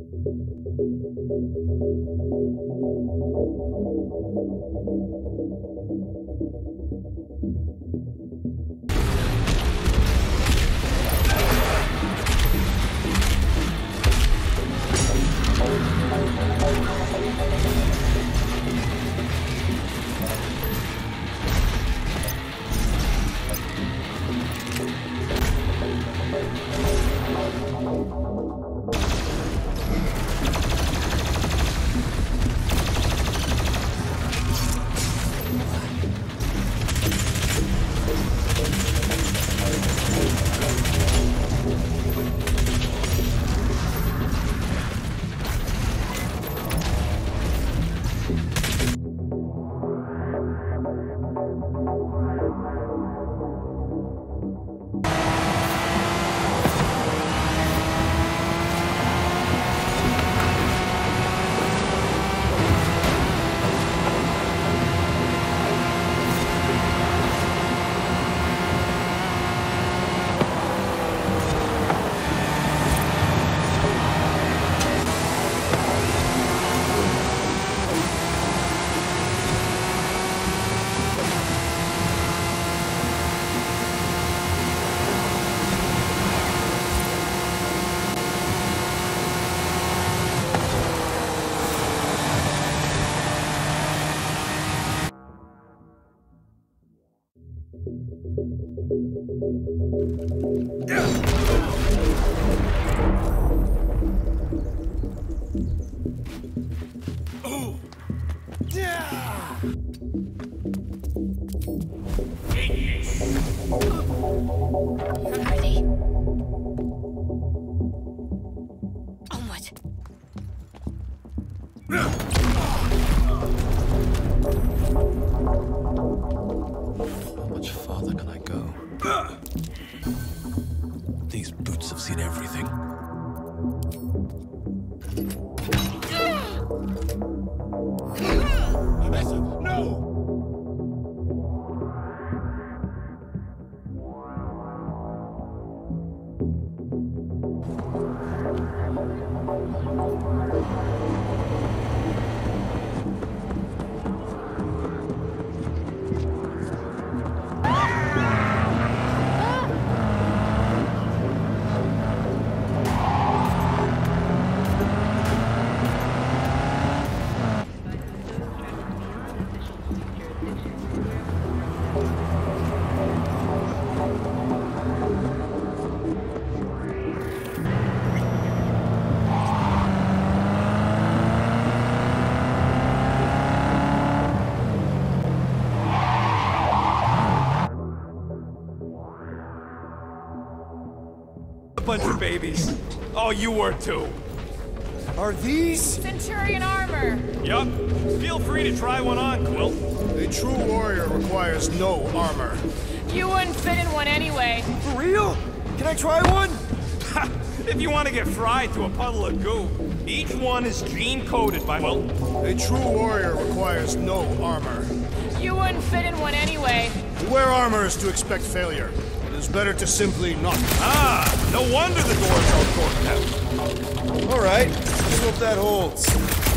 Thank you. Onward. Farther can I go? These boots have seen everything. A bunch of babies. Oh, you were too. Are these? Centurion armor. Yup. Feel free to try one on, Quill. A true warrior requires no armor. You wouldn't fit in one anyway. For real? Can I try one? if you want to get fried to a puddle of goo, each one is gene-coded by, well, A true warrior requires no armor. You wouldn't fit in one anyway. To wear armor is to expect failure. It is better to simply not. ah, no wonder the doors are corked out. All right, let's hope that holds.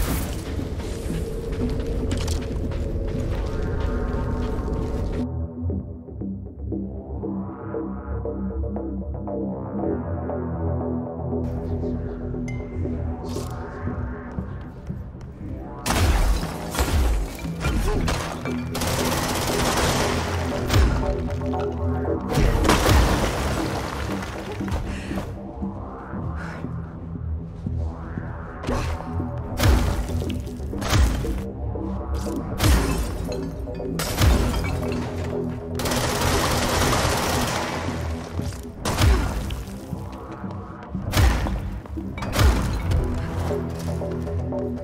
Thank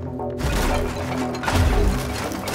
you.